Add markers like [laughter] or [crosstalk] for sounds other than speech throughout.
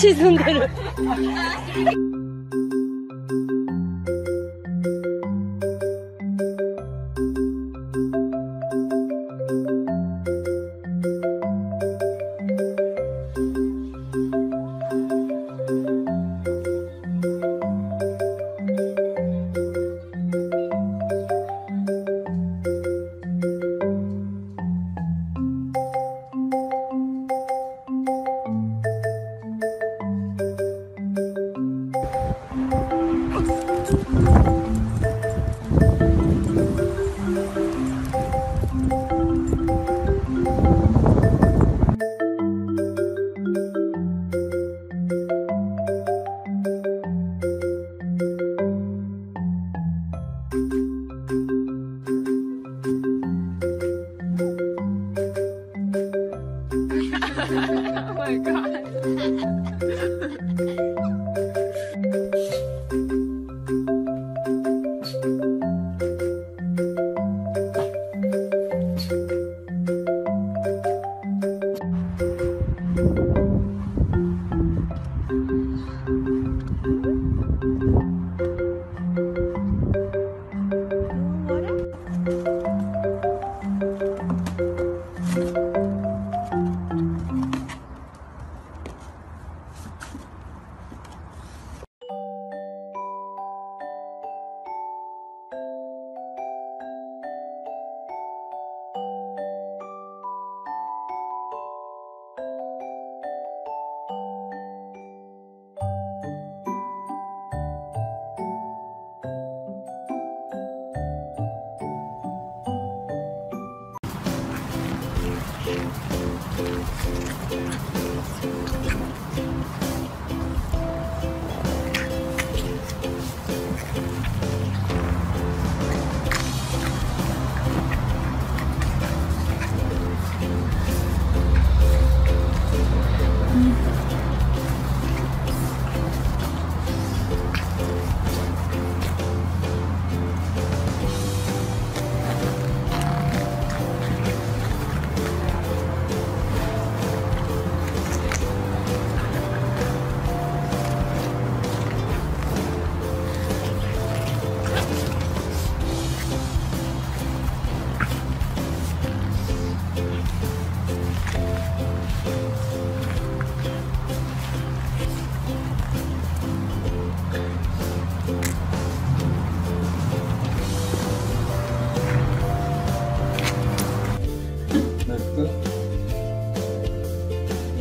沈んでる [laughs] oh my god. [laughs]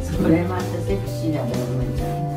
それまたセクシーだねお前ちゃん。